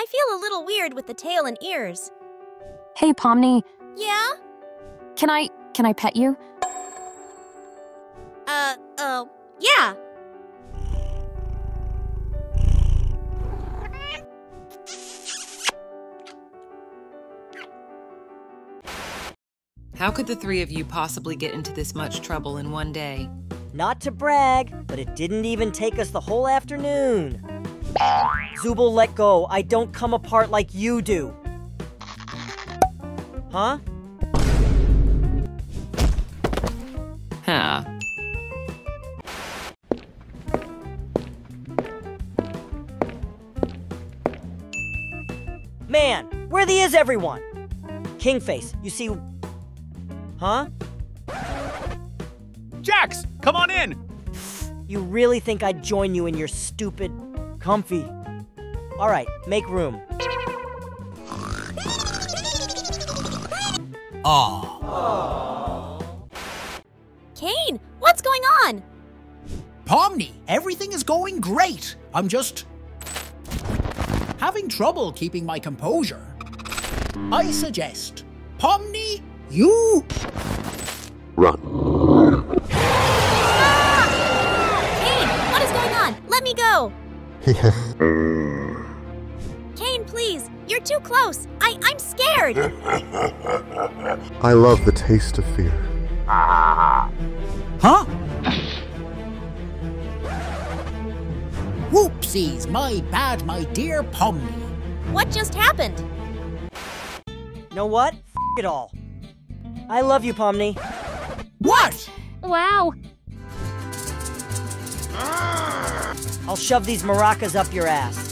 I feel a little weird with the tail and ears. Hey, Pomni, Yeah? can I can I pet you? Uh, uh, yeah. How could the three of you possibly get into this much trouble in one day? Not to brag, but it didn't even take us the whole afternoon. Zooble, let go. I don't come apart like you do. Huh? Huh. Man, where the is everyone? Kingface, you see. Huh? Jax, come on in! You really think I'd join you in your stupid. comfy. Alright, make room. Aw. Caine, what's going on? Pomni, everything is going great. I'm just having trouble keeping my composure. I suggest, Pomni, you run. Caine, what is going on? Let me go. Caine, please. You're too close. I I'm scared. I love the taste of fear. Huh? Whoopsies, my bad, my dear Pomni. what just happened? Know what? F it all. I love you, Pomni. What? Wow. I'll shove these maracas up your ass.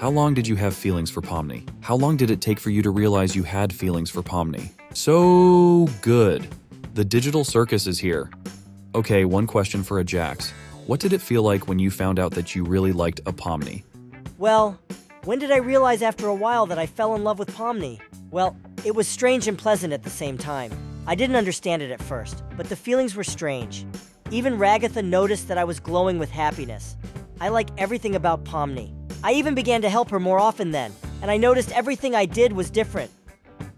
How long did you have feelings for Pomni? How long did it take for you to realize you had feelings for Pomni? So good. The digital circus is here. Okay, one question for a Jax. What did it feel like when you found out that you really liked a Pomni? Well, when did I realize after a while that I fell in love with Pomni? Well, it was strange and pleasant at the same time. I didn't understand it at first, but the feelings were strange. Even Ragatha noticed that I was glowing with happiness. I like everything about Pomni. I even began to help her more often then, and I noticed everything I did was different.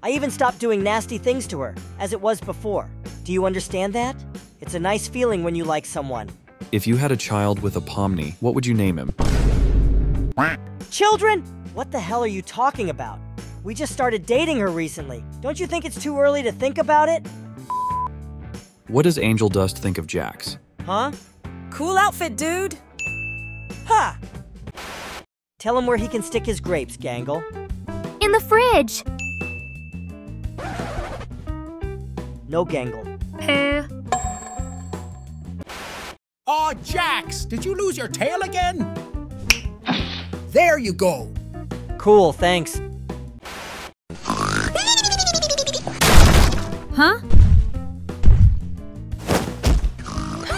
I even stopped doing nasty things to her, as it was before. Do you understand that? It's a nice feeling when you like someone. If you had a child with a Pomni, what would you name him? Children? What the hell are you talking about? We just started dating her recently. Don't you think it's too early to think about it? What does Angel Dust think of Jax? Huh? Cool outfit, dude. Ha! Tell him where he can stick his grapes, Gangle. In the fridge. No Gangle. Uh, Aw, Jax, did you lose your tail again? There you go. Cool, thanks. huh?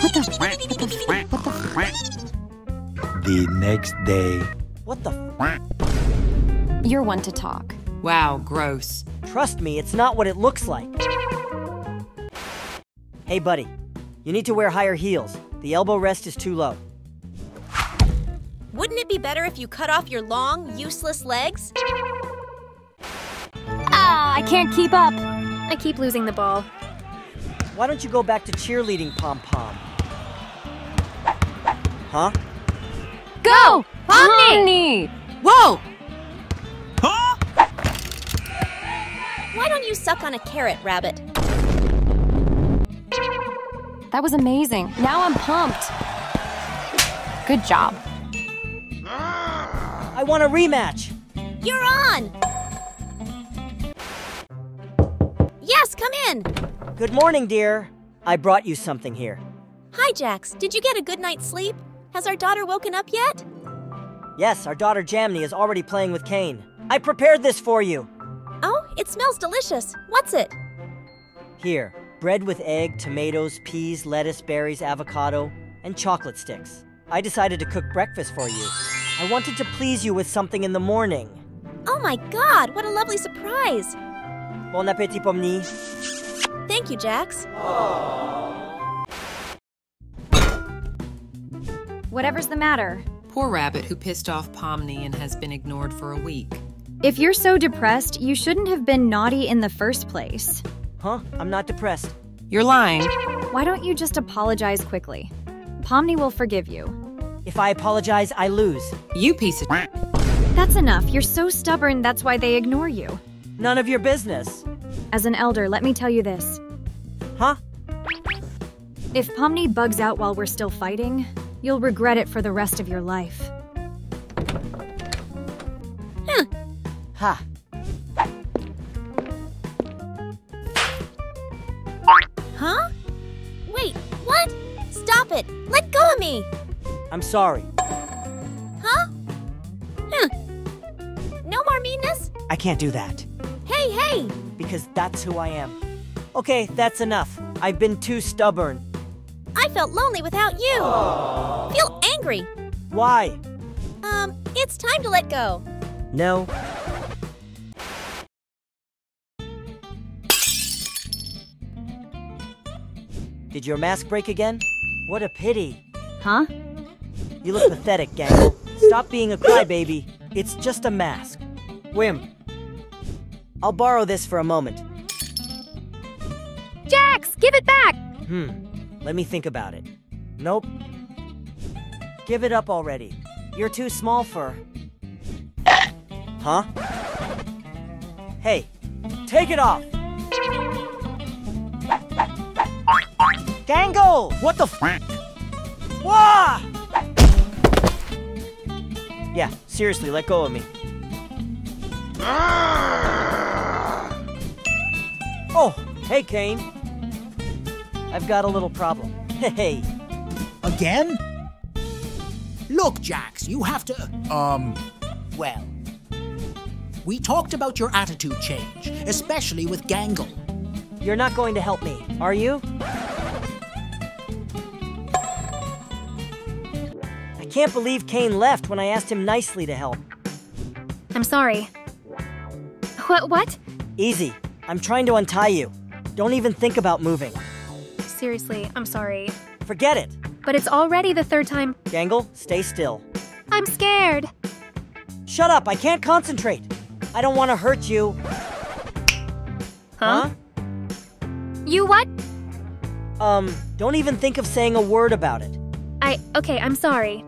What the? What the? The next day. What the f- You're one to talk. Wow, gross. Trust me, it's not what it looks like. Hey, buddy. You need to wear higher heels. The elbow rest is too low. Wouldn't it be better if you cut off your long, useless legs? Ah, I can't keep up. I keep losing the ball. Why don't you go back to cheerleading, Pom Pom? Huh? Go! Pomni! Whoa! Huh? Why don't you suck on a carrot, Rabbit? That was amazing. Now I'm pumped. Good job. Ah! I want a rematch. You're on! Yes, come in! Good morning, dear. I brought you something here. Hi, Jax. Did you get a good night's sleep? Has our daughter woken up yet? Yes, our daughter Jamni is already playing with Caine. I prepared this for you. Oh, it smells delicious. What's it? Here, bread with egg, tomatoes, peas, lettuce, berries, avocado, and chocolate sticks. I decided to cook breakfast for you. I wanted to please you with something in the morning. Oh my god, what a lovely surprise! Bon appetit, Pomni. Thank you, Jax. Whatever's the matter. Poor Rabbit who pissed off Pomni and has been ignored for a week. If you're so depressed, you shouldn't have been naughty in the first place. Huh? I'm not depressed. You're lying. Why don't you just apologize quickly? Pomni will forgive you. If I apologize, I lose. You piece of. That's enough. You're so stubborn, that's why they ignore you. None of your business. As an elder, let me tell you this. Huh? If Pomni bugs out while we're still fighting, you'll regret it for the rest of your life. Ha. Huh? Wait, what? Stop it! Let go of me! I'm sorry. Huh? Huh. No more meanness? I can't do that. Hey, hey! Because that's who I am. Okay, that's enough. I've been too stubborn. I felt lonely without you. Feel angry. Why? Um, it's time to let go. No. Did your mask break again? What a pity. Huh? You look pathetic, Gangle. Stop being a crybaby. It's just a mask. Wim. I'll borrow this for a moment. Jax, give it back! Hmm. Let me think about it. Nope. Give it up already. You're too small for. Huh? Hey, take it off! Gangle! What the f? Wah! Yeah, seriously, let go of me. Ah! Oh, hey, Caine. I've got a little problem. Hey, Again? Look, Jax, you have to. Um, well. We talked about your attitude change, especially with Gangle. you're not going to help me, are you? I can't believe Caine left when I asked him nicely to help. I'm sorry. What? What? Easy. I'm trying to untie you. Don't even think about moving. Seriously, I'm sorry. Forget it. But it's already the third time. Gangle, stay still. I'm scared. Shut up, I can't concentrate. I don't want to hurt you. Huh? You what? Um, don't even think of saying a word about it. I. Okay, I'm sorry.